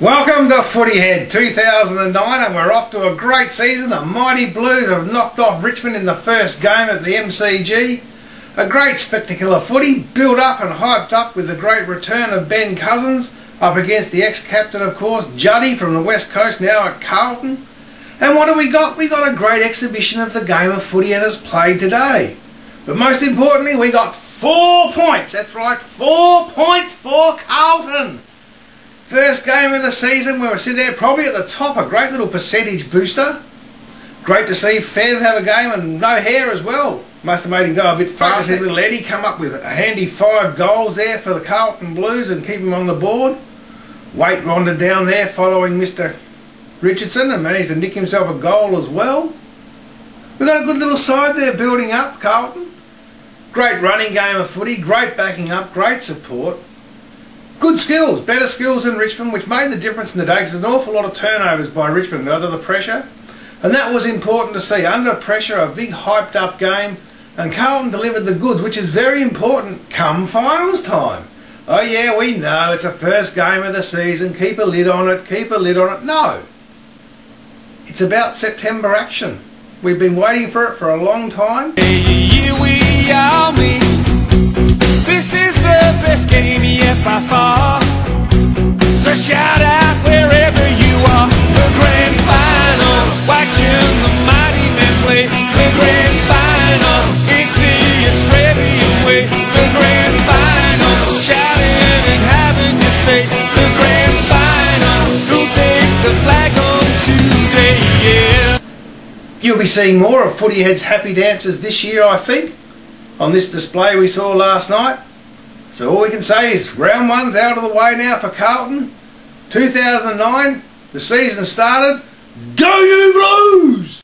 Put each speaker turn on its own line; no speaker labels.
Welcome to Footyhead 2009 and we're off to a great season. The Mighty Blues have knocked off Richmond in the first game at the MCG. A great spectacular footy, built up and hyped up with the great return of Ben Cousins up against the ex-captain of course, Juddy from the West Coast now at Carlton. And what have we got? We got a great exhibition of the game of footy that has played today. But most importantly we got four points, that's right, four points for Carlton. First game of the season, we were sitting there probably at the top, a great little percentage booster. Great to see Fev have a game and no hair as well. Must have made him go a bit faster. Little Eddie come up with a handy five goals there for the Carlton Blues and keep him on the board. Waite wandered down there following Mr. Richardson and managed to nick himself a goal as well. We've got a good little side there building up, Carlton. Great running game of footy, great backing up, great support. Good skills, better skills than Richmond, which made the difference in the day because there's an awful lot of turnovers by Richmond under the pressure. And that was important to see. Under pressure, a big hyped up game, and Carlton delivered the goods, which is very important come finals time. Oh yeah, we know it's the first game of the season, keep a lid on it, keep a lid on it. No. It's about September action. We've been waiting for it for a long time.
Here we meet. This is the best game yet by far. Shout out wherever you are. The grand final, watching the mighty men play. The grand final, it's the Australian way. The grand final, shouting and having your say. The grand final, who'll take the flag home today? Yeah.
You'll be seeing more of Footyhead's happy dances this year, I think, on this display we saw last night. So all we can say is round one's out of the way now for Carlton. 2009, the season started. Go you Blues!